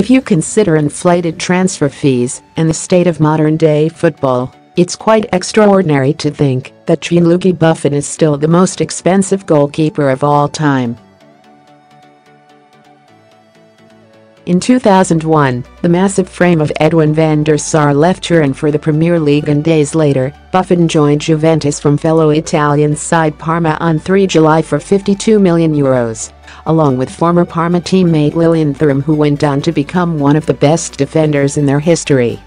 If you consider inflated transfer fees and the state of modern-day football, it's quite extraordinary to think that Gianluigi Buffon is still the most expensive goalkeeper of all time. In 2001, the massive frame of Edwin van der Sar left Turin for the Premier League and days later, Buffon joined Juventus from fellow Italian side Parma on 3 July for 52 million euros, along with former Parma teammate Lilian Thuram who went on to become one of the best defenders in their history.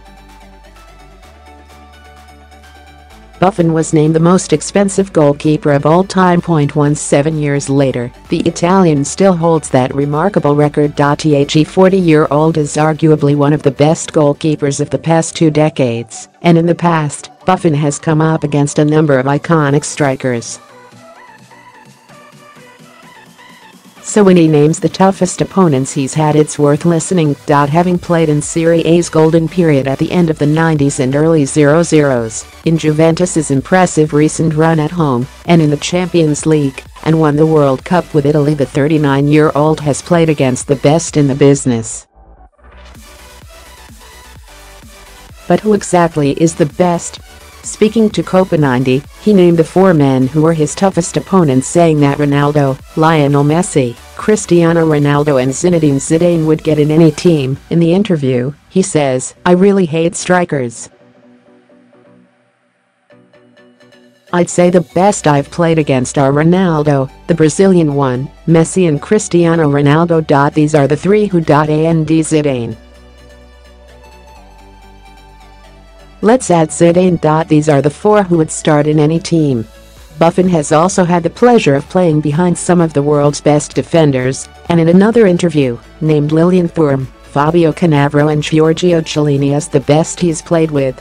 Buffon was named the most expensive goalkeeper of all time. 17 years later, the Italian still holds that remarkable record. The 40-year-old is arguably one of the best goalkeepers of the past two decades, and in the past, Buffon has come up against a number of iconic strikers. So when he names the toughest opponents he's had it's worth listening. Having played in Serie A's golden period at the end of the 90s and early 00s, in Juventus's impressive recent run at home, and in the Champions League, and won the World Cup with Italy the 39-year-old has played against the best in the business. But who exactly is the best? Speaking to Copa90, he named the four men who were his toughest opponents saying that Ronaldo, Lionel Messi, Cristiano Ronaldo and Zinedine Zidane would get in any team. In the interview, he says, I really hate strikers. I'd say the best I've played against are Ronaldo, the Brazilian one, Messi and Cristiano Ronaldo. These are the three who. And Zidane. Let's add Zidane. These are the four who would start in any team. Buffon has also had the pleasure of playing behind some of the world's best defenders, and in another interview, named Lilian Thuram, Fabio Cannavaro and Giorgio Chiellini as the best he's played with.